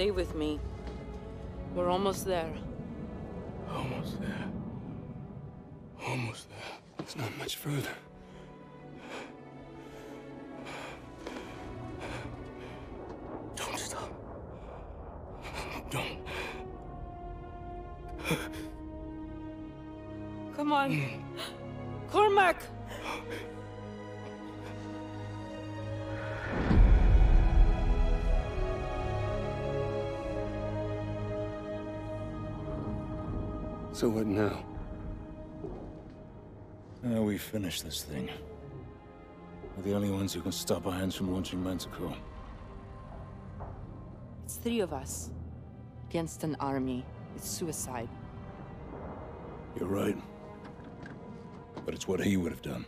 Stay with me. We're almost there. Almost there. Almost there. It's not much further. Don't stop. Don't. Come on. Cormack! So what now? Now we finish this thing. We're the only ones who can stop Irons from launching Manticore. It's three of us. Against an army. It's suicide. You're right. But it's what he would have done.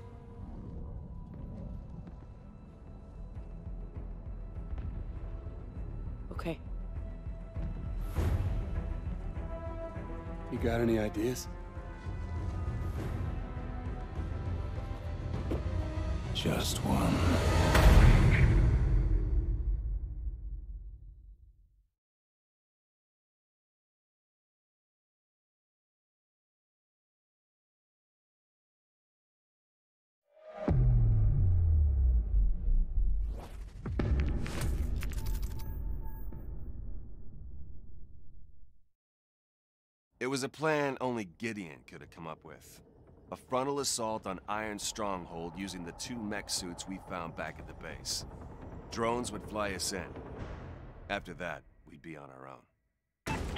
Got any ideas? Just one. It was a plan only Gideon could have come up with. A frontal assault on Iron Stronghold using the two mech suits we found back at the base. Drones would fly us in. After that, we'd be on our own.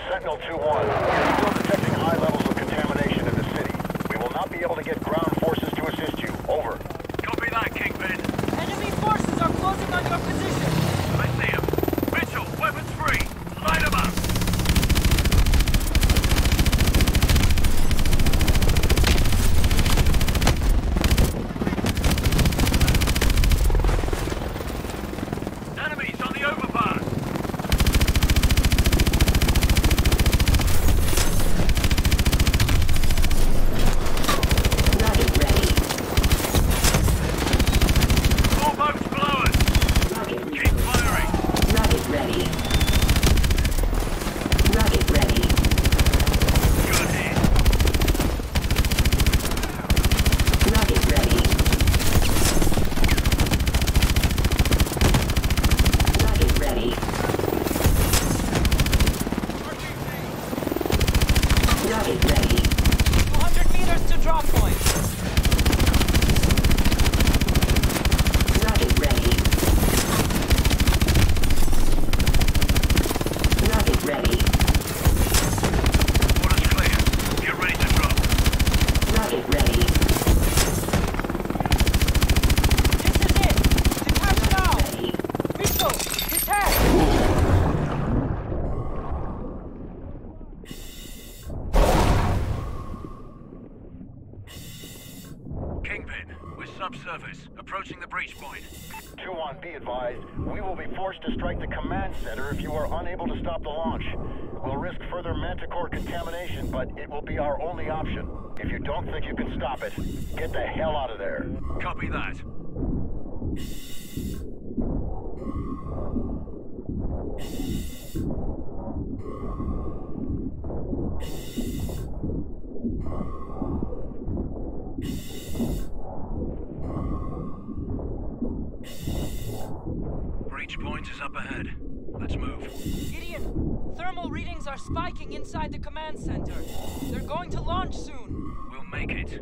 Sentinel 2-1, still detecting high levels of contamination in the city. We will not be able to get ground forces to assist you. Over. Copy that, Kingpin. Enemy forces are closing on your position! I see him. Mitchell, weapons free. Light him up. Enemies on the overpass. Rocket ready. All boats below us. Rocket Keep firing. Rocket ready. Rocket ready. Good hit. Rocket ready. Rocket ready. Rocket ready. 200 meters to drop point! Rocket ready. Rocket ready. Water's clear. Get ready to drop. Rocket ready. This is it! Detach now! Ready. Mitchell! Detach! Kingpin, we're subsurface. Approaching the breach point. 2-1, be advised, we will be forced to strike the command center if you are unable to stop the launch. We'll risk Manticore contamination, but it will be our only option. If you don't think you can stop it, get the hell out of there. Copy that. Thermal readings are spiking inside the command center. They're going to launch soon. We'll make it.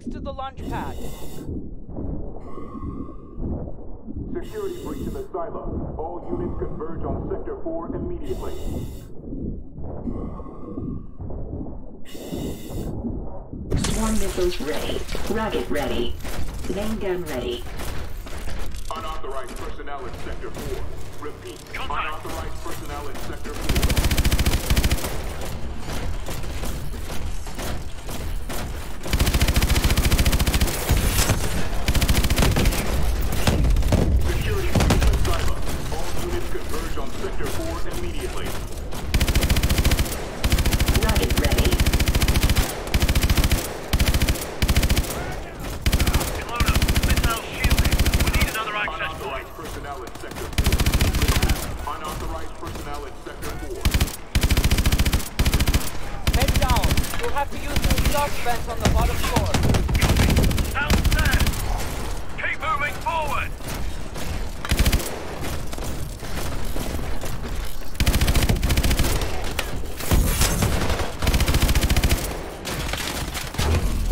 next to the launch pad. Security breach in the silo. All units converge on Sector 4 immediately. Swarm missiles ready. Rocket ready. Main gun ready. Unauthorized personnel in Sector 4. Repeat, unauthorized personnel in Sector 4.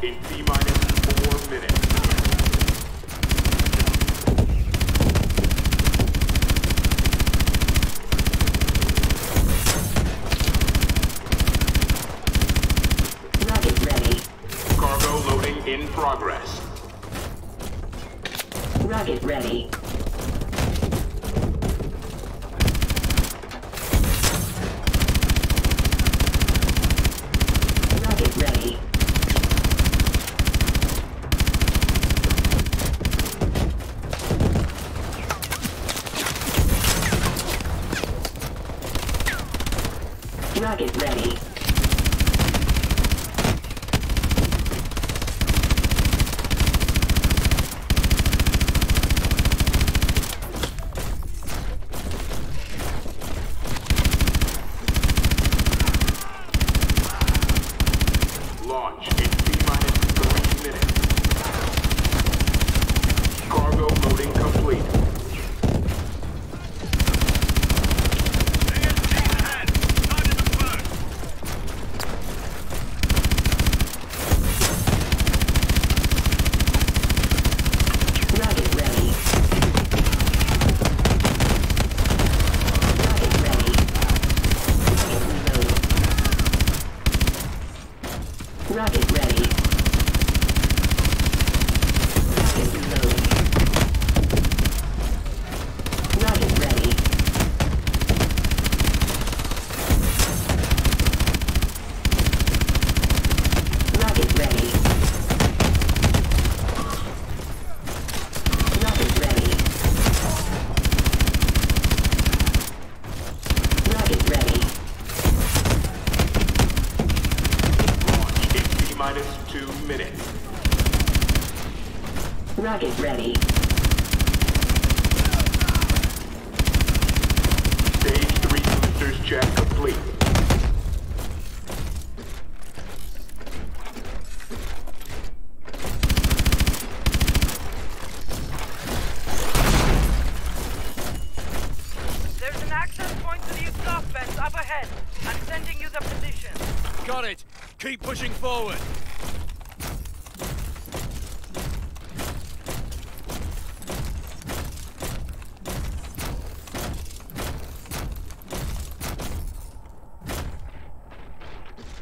in T minus.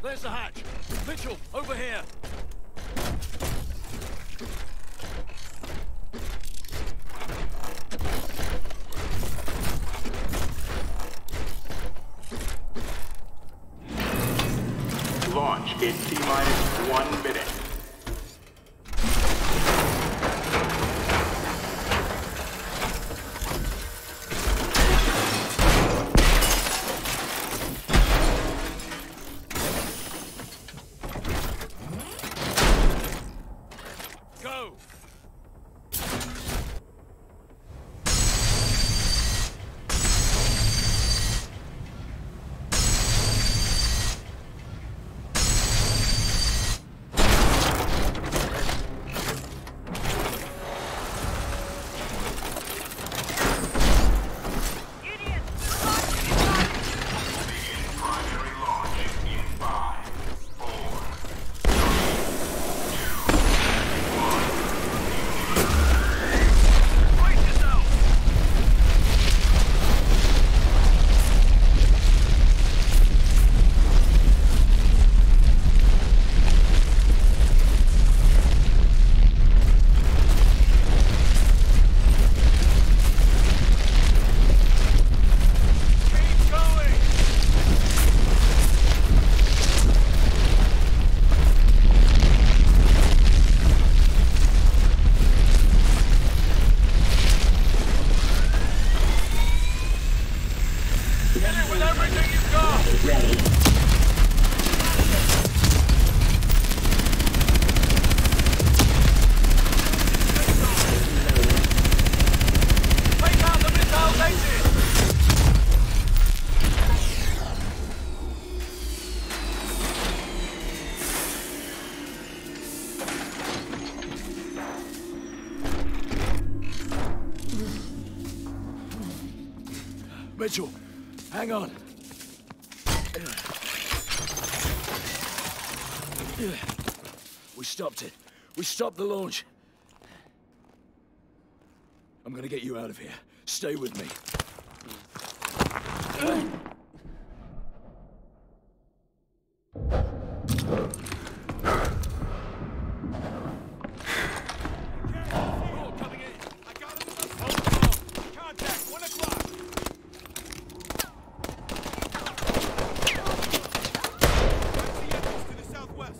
There's the hatch. Mitchell, over here. Mitchell, hang on. We stopped it. We stopped the launch. I'm gonna get you out of here. Stay with me. Coming in! I got him! Contact, one o'clock! That's the entrance to the southwest.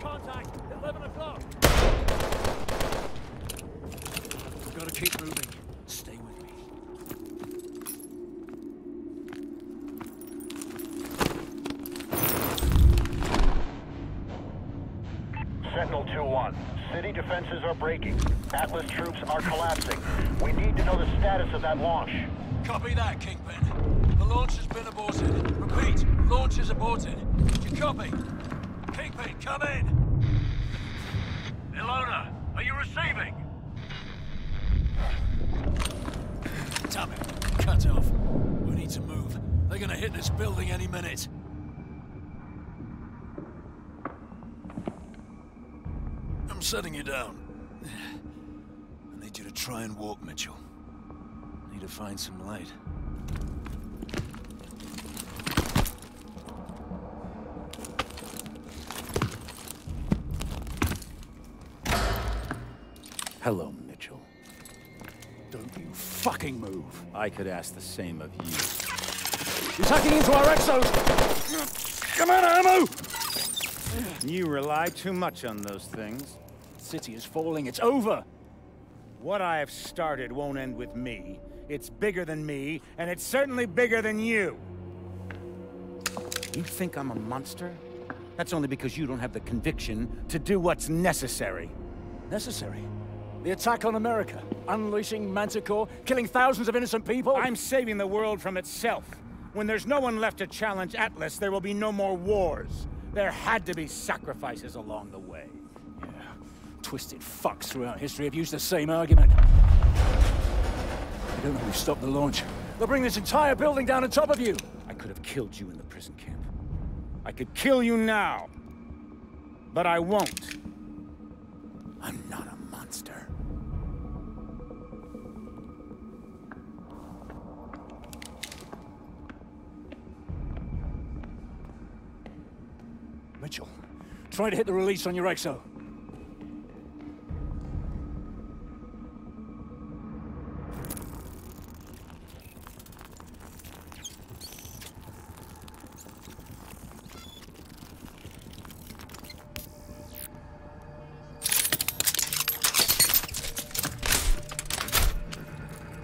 Contact! 11 o'clock! Gotta keep moving. Stay with me. Sentinel 2-1. City defenses are breaking. Atlas troops are collapsing. We need to know the status of that launch. Copy that, Kingpin. The launch has been aborted. Repeat, launch is aborted. You copy? Kingpin, come in! Ilona, are you receiving? Damn it, cut off. We need to move. They're gonna hit this building any minute. Setting you down. I need you to try and walk, Mitchell. I Need to find some light. Hello, Mitchell. Don't you fucking move. I could ask the same of you. You're tucking into our exos! Come on, ammo! You rely too much on those things. City is falling, it's over! What I have started won't end with me. It's bigger than me, and it's certainly bigger than you. You think I'm a monster? That's only because you don't have the conviction to do what's necessary. Necessary. The attack on America, unleashing Manticore, killing thousands of innocent people. I'm saving the world from itself. When there's no one left to challenge Atlas, there will be no more wars. There had to be sacrifices along the way. Twisted fucks throughout history have used the same argument. I don't know who stopped the launch. They'll bring this entire building down on top of you. I could have killed you in the prison camp. I could kill you now. But I won't. I'm not a monster. Mitchell, try to hit the release on your exo.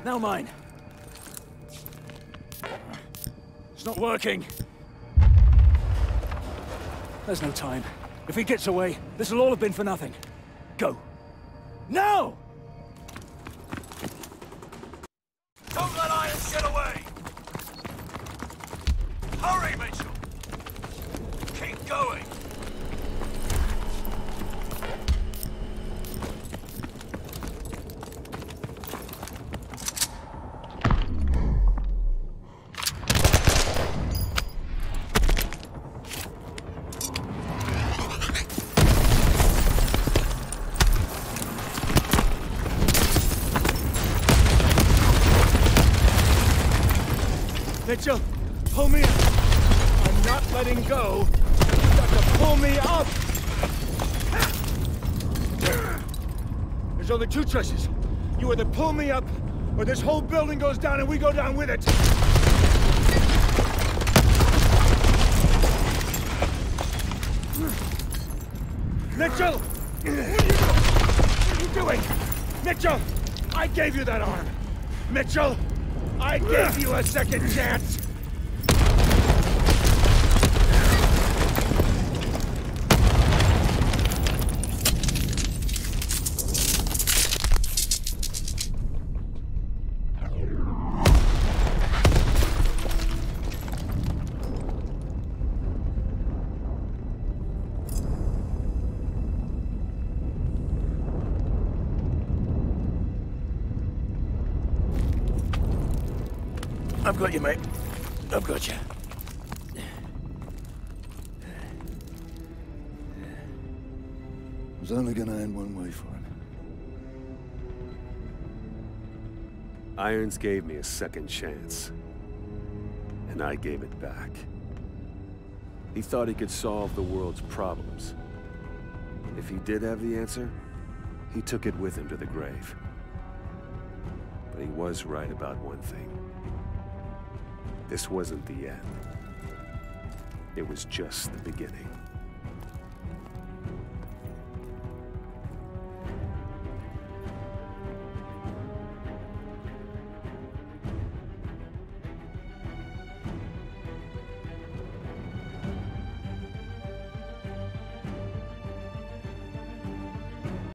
Now mine. It's not working. There's no time. If he gets away, this will all have been for nothing. Go. two choices. You either pull me up, or this whole building goes down and we go down with it. Mitchell! What are you doing? Mitchell! I gave you that arm! Mitchell! I gave you a second chance! I've got you, mate. I've got you. It was only gonna end one way for him. Irons gave me a second chance. And I gave it back. He thought he could solve the world's problems. If he did have the answer, he took it with him to the grave. But he was right about one thing. This wasn't the end. It was just the beginning.